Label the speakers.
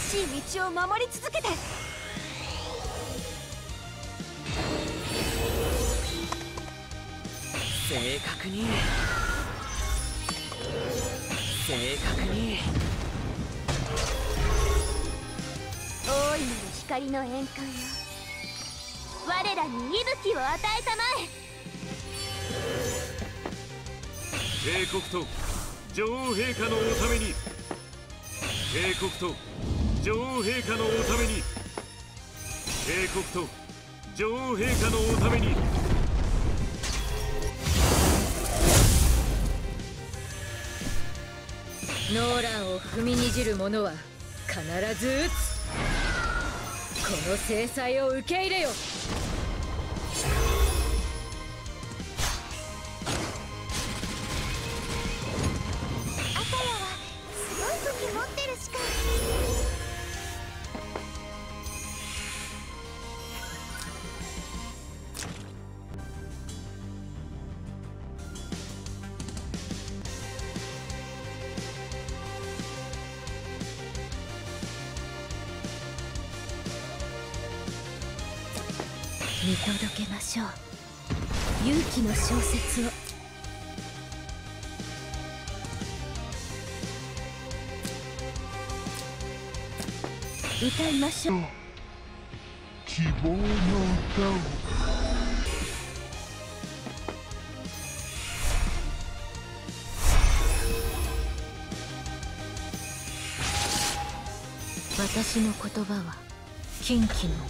Speaker 1: しい道を守り続けて。
Speaker 2: 正確に。正確に。
Speaker 1: 大いなる光の円環よ。我らに息吹を与えたまえ。
Speaker 3: 帝国と女王陛下のおために。帝国と女王陛下のおために。帝国と女王陛下のおために。
Speaker 4: ノーランを踏みにじる者は必ず撃つ。この制裁を受け入れよ。
Speaker 1: 見届けましょう。勇気の小説を。歌いましょう。
Speaker 5: 希望の歌を。
Speaker 4: 私の言葉は近畿の